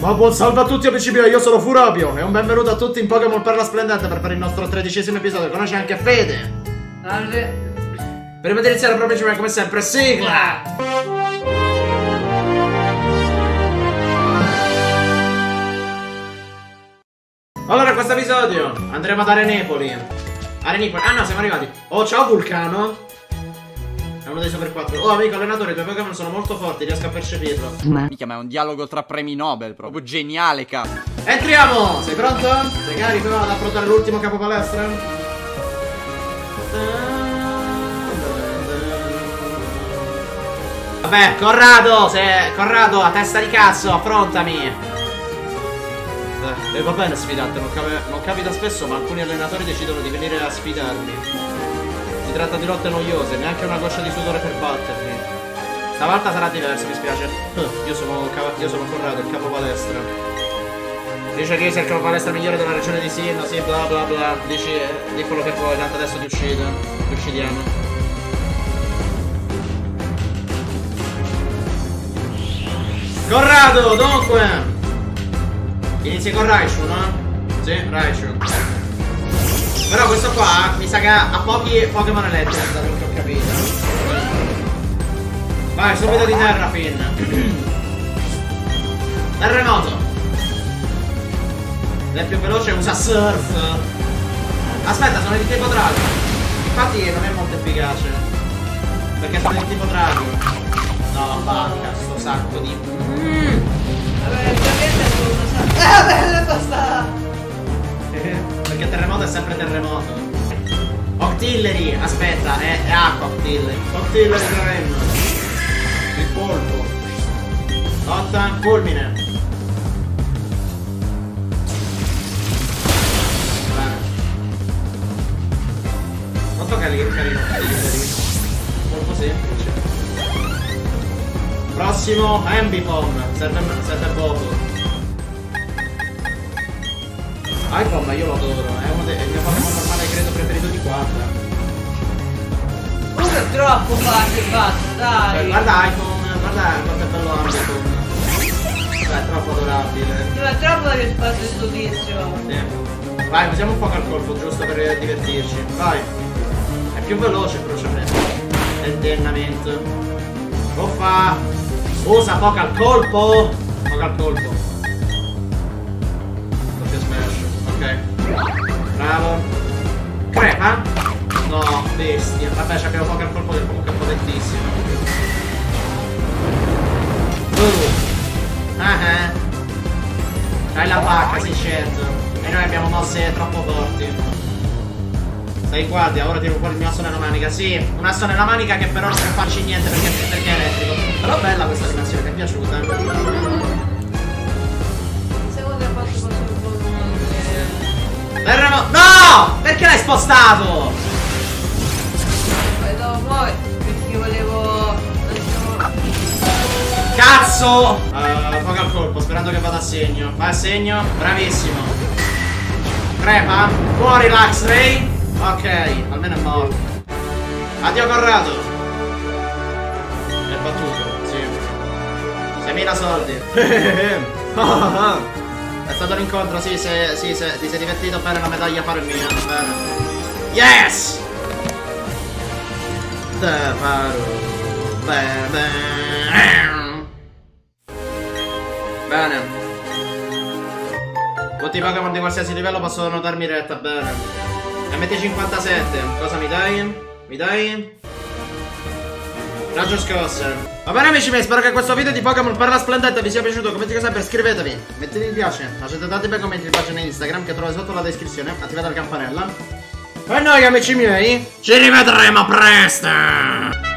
Ma buon salve a tutti amici miei, io sono Furabio e un benvenuto a tutti in Pokémon Perla Splendente per fare il nostro tredicesimo episodio. Conosci anche Fede. Salve. Prima di iniziare, amici miei, come sempre, sigla! Allora, questo episodio andremo ad Arenepoli. Arenepoli. Ah no, siamo arrivati. Oh, ciao Vulcano. Uno dei Super 4. Oh, amico allenatore, i tuoi Pokémon sono molto forti, riesco a percepirlo. Mica, ma è un dialogo tra premi Nobel, proprio geniale, cazzo. Entriamo! Sei pronto? Sei carico ad affrontare l'ultimo capo palestra? Vabbè, Corrado, se... Corrado, a testa di cazzo, affrontami! Eh, va bene sfidarti, non, cap- non capita spesso, ma alcuni allenatori decidono di venire a sfidarmi. Si tratta di lotte noiose, neanche una goccia di sudore per battermi. Stavolta sarà diverso, mi spiace. Io sono, io sono Corrado, il capo palestra. Dice che sei il capo palestra migliore della regione di Sinno, sì, bla bla bla. Dici, eh, di quello che vuoi, tanto adesso ti uccide. Ti uccidiamo. Corrado, dunque! Inizi con Raichu, no? Sì, Raichu. Però questo qua mi sa che ha pochi Pokémon elettrici, da quel che ho capito. Vai, subito di Terrapin. Terremoto. È più veloce usa Surf. Aspetta, sono di tipo drago. Infatti non è molto efficace. Perché sono di tipo drago. No, vacca, sto sacco di... Mm. Vabbè, ovviamente è solo una sa- Ah, bella basta! Perché terremoto è sempre terremoto. Octillery, aspetta, è, è acqua Octillery. Octillery Drain. Il polpo. Lotta, fulmine. Quanto carino, carino Octillery. Colpo semplice. Prossimo, Ambipom. Serve, serve poco. iPhone io lo adoro, è uno dei è il mio Pokémon normale credo preferito di quattro. Comunque è troppo facile, basta, dai! Guarda iPhone, guarda quanto è bello Ambipom. Cioè, è troppo adorabile. Non è troppo che spazio sto tizio! Sì. Vai, usiamo un po' al colpo, giusto per divertirci. Vai. È più veloce il bruciamento. Tentennamento. Uffa. Usa poco al colpo. Poco al colpo. Bravo. Crepa? No, bestia. Vabbè, ci abbiamo poco al colpo che comunque potentissimo. Uh. Ah ah. Dai la vacca, sì certo. E noi abbiamo mosse troppo forti. Stai guardia, ora tiro fuori il mio asso nella manica. Sì, un asso nella manica che però non può farci niente perché, perché è elettrico. Però bella questa animazione, mi è piaciuta. No! Perché l'hai spostato? Poi dopo poi, perché volevo... Cazzo! Uh, poco al colpo, sperando che vada a segno. Vai a segno, bravissimo. Crepa, muori Luxray. Ok, almeno è morto. Addio Corrado. È battuto, sì. 6.000 soldi. è stato un incontro, sì, se, sì, se, ti sei divertito bene, la medaglia pare mia. Bene. Yes! Da paro. Bene. Bene. Tutti Pokémon di qualsiasi livello possono notarmi retta, bene. MT57, cosa mi dai? Mi dai? Raggio scosse. Va bene amici miei, spero che questo video di Pokémon Perla Splendente vi sia piaciuto. Come dico sempre, iscrivetevi, mettete mi piace, lasciate tanti bei commenti in pagina Instagram che trovate sotto la descrizione, attivate la campanella. E noi amici miei, ci rivedremo presto!